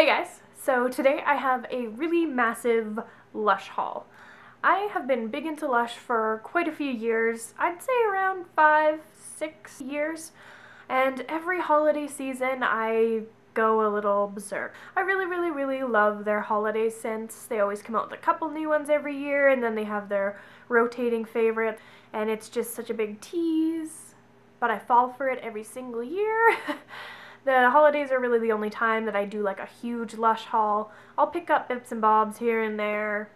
Hey guys, so today I have a really massive Lush haul. I have been big into Lush for quite a few years, I'd say around five, six years, and every holiday season I go a little berserk. I really, really, really love their holiday scents. They always come out with a couple new ones every year, and then they have their rotating favorite, and it's just such a big tease, but I fall for it every single year. The holidays are really the only time that I do like a huge Lush haul. I'll pick up bits and bobs here and there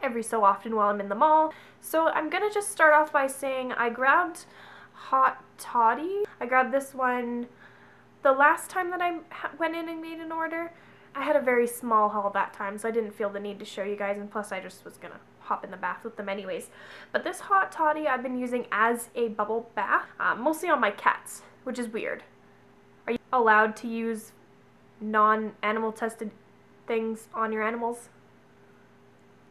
every so often while I'm in the mall. So I'm gonna just start off by saying I grabbed Hot Toddy. I grabbed this one the last time that I went in and made an order. I had a very small haul that time, so I didn't feel the need to show you guys, and plus I just was gonna hop in the bath with them anyways. But this Hot Toddy I've been using as a bubble bath, uh, mostly on my cats, which is weird. Are you allowed to use non-animal tested things on your animals?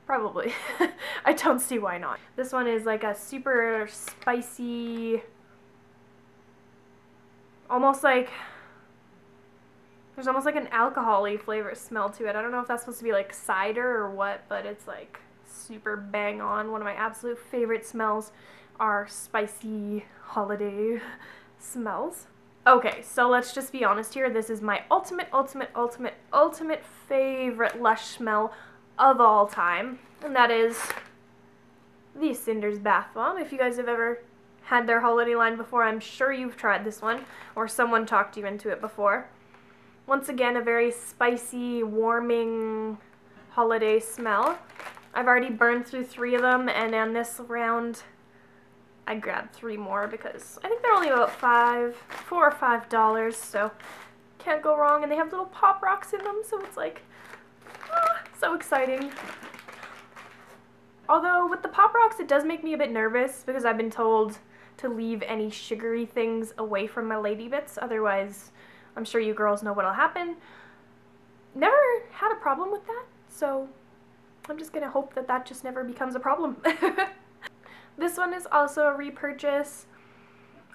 Probably. I don't see why not. This one is like a super spicy, almost like, there's almost like an alcohol-y flavor smell to it. I don't know if that's supposed to be like cider or what, but it's like super bang on. One of my absolute favorite smells are spicy holiday smells. Okay, so let's just be honest here. This is my ultimate, ultimate, ultimate, ultimate favorite Lush smell of all time. And that is the Cinders Bath Bomb. If you guys have ever had their holiday line before, I'm sure you've tried this one. Or someone talked you into it before. Once again, a very spicy, warming holiday smell. I've already burned through three of them, and on this round, I grabbed three more because I think they're only about five, four or five dollars, so can't go wrong. And they have little pop rocks in them, so it's like, ah, so exciting. Although with the pop rocks, it does make me a bit nervous because I've been told to leave any sugary things away from my lady bits. Otherwise, I'm sure you girls know what'll happen. Never had a problem with that, so I'm just gonna hope that that just never becomes a problem. This one is also a repurchase.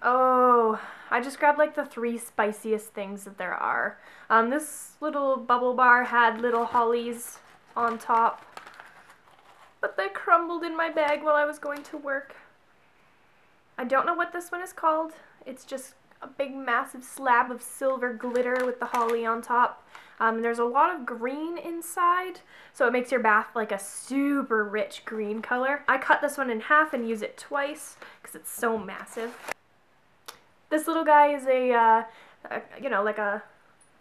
Oh, I just grabbed like the three spiciest things that there are. Um, this little bubble bar had little hollies on top, but they crumbled in my bag while I was going to work. I don't know what this one is called. It's just a big massive slab of silver glitter with the holly on top. Um, there's a lot of green inside, so it makes your bath like a super rich green color. I cut this one in half and use it twice because it's so massive. This little guy is a, uh, a, you know, like a,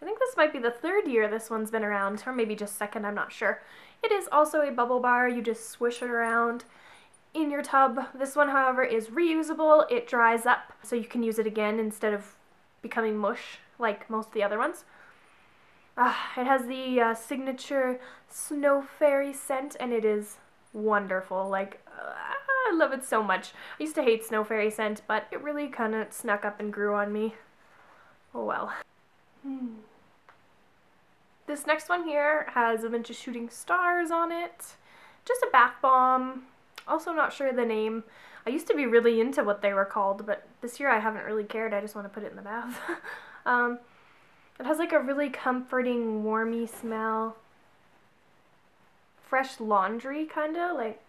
I think this might be the third year this one's been around, or maybe just second, I'm not sure. It is also a bubble bar, you just swish it around in your tub. This one, however, is reusable. It dries up, so you can use it again instead of becoming mush like most of the other ones. Uh, it has the uh, signature Snow Fairy scent, and it is wonderful. Like, uh, I love it so much. I used to hate Snow Fairy scent, but it really kind of snuck up and grew on me. Oh well. Hmm. This next one here has a bunch of shooting stars on it. Just a bath bomb. Also not sure the name. I used to be really into what they were called, but this year I haven't really cared. I just want to put it in the bath. um, it has like a really comforting, warmy smell. Fresh laundry, kind of. Like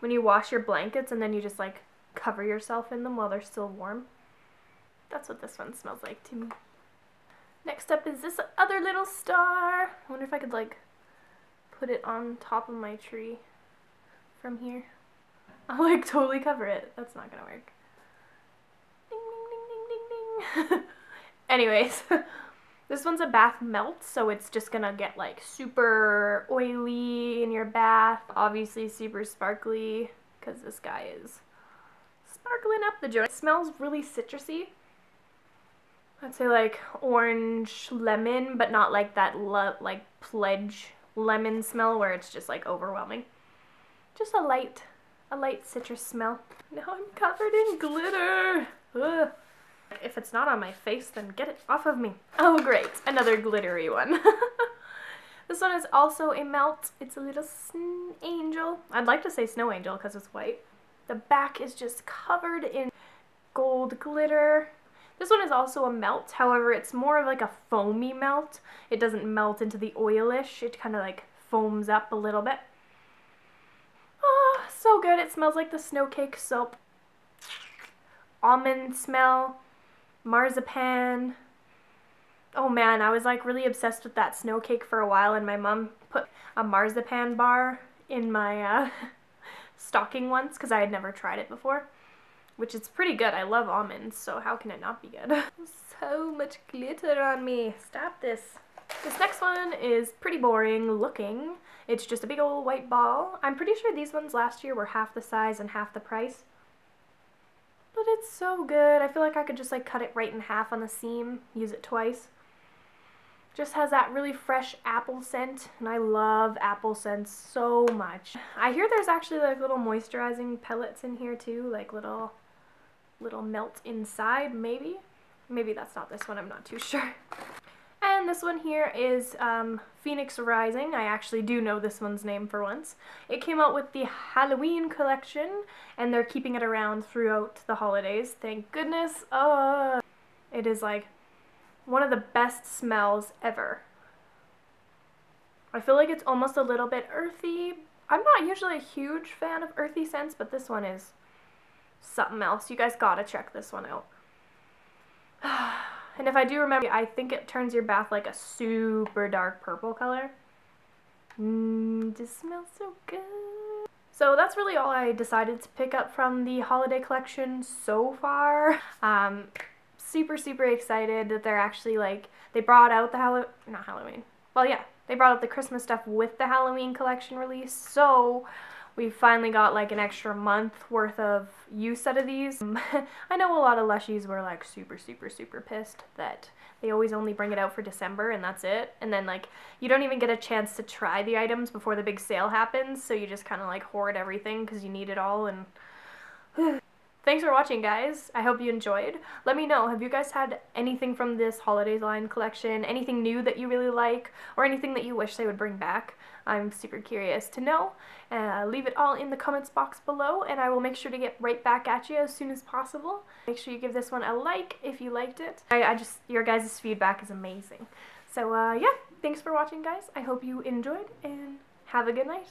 when you wash your blankets and then you just like cover yourself in them while they're still warm. That's what this one smells like to me. Next up is this other little star. I wonder if I could like put it on top of my tree from here. I'll like totally cover it. That's not gonna work. Ding, ding, ding, ding, ding, ding. Anyways, this one's a bath melt, so it's just gonna get like super oily in your bath. Obviously super sparkly, because this guy is sparkling up the joint. It smells really citrusy. I'd say like orange lemon, but not like that like pledge lemon smell where it's just like overwhelming. Just a light a light citrus smell. Now I'm covered in glitter. Ugh. If it's not on my face, then get it off of me. Oh great, another glittery one. this one is also a melt. It's a little angel. I'd like to say snow angel because it's white. The back is just covered in gold glitter. This one is also a melt, however, it's more of like a foamy melt. It doesn't melt into the oilish, it kind of like foams up a little bit. So good. It smells like the snow cake soap. Almond smell, marzipan. Oh man, I was like really obsessed with that snow cake for a while and my mom put a marzipan bar in my uh, stocking once because I had never tried it before. Which is pretty good. I love almonds, so how can it not be good? so much glitter on me. Stop this. This next one is pretty boring looking. It's just a big old white ball. I'm pretty sure these ones last year were half the size and half the price. But it's so good. I feel like I could just like cut it right in half on the seam, use it twice. Just has that really fresh apple scent, and I love apple scents so much. I hear there's actually like little moisturizing pellets in here too, like little little melt inside, maybe? Maybe that's not this one, I'm not too sure. This one here is um, Phoenix Rising. I actually do know this one's name for once. It came out with the Halloween collection, and they're keeping it around throughout the holidays. Thank goodness. Uh, it is like one of the best smells ever. I feel like it's almost a little bit earthy. I'm not usually a huge fan of earthy scents, but this one is something else. You guys gotta check this one out. And if I do remember, I think it turns your bath like a super dark purple color. Mmm, just smells so good. So that's really all I decided to pick up from the holiday collection so far. Um, super, super excited that they're actually like, they brought out the Halloween, not Halloween. Well, yeah, they brought out the Christmas stuff with the Halloween collection release. So we finally got like an extra month worth of use out of these. Um, I know a lot of Lushies were like super, super, super pissed that they always only bring it out for December and that's it. And then like you don't even get a chance to try the items before the big sale happens. So you just kind of like hoard everything because you need it all and Thanks for watching, guys. I hope you enjoyed. Let me know, have you guys had anything from this holidays line collection, anything new that you really like, or anything that you wish they would bring back? I'm super curious to know. Uh, leave it all in the comments box below, and I will make sure to get right back at you as soon as possible. Make sure you give this one a like if you liked it. I, I just, your guys' feedback is amazing. So, uh, yeah, thanks for watching, guys. I hope you enjoyed, and have a good night.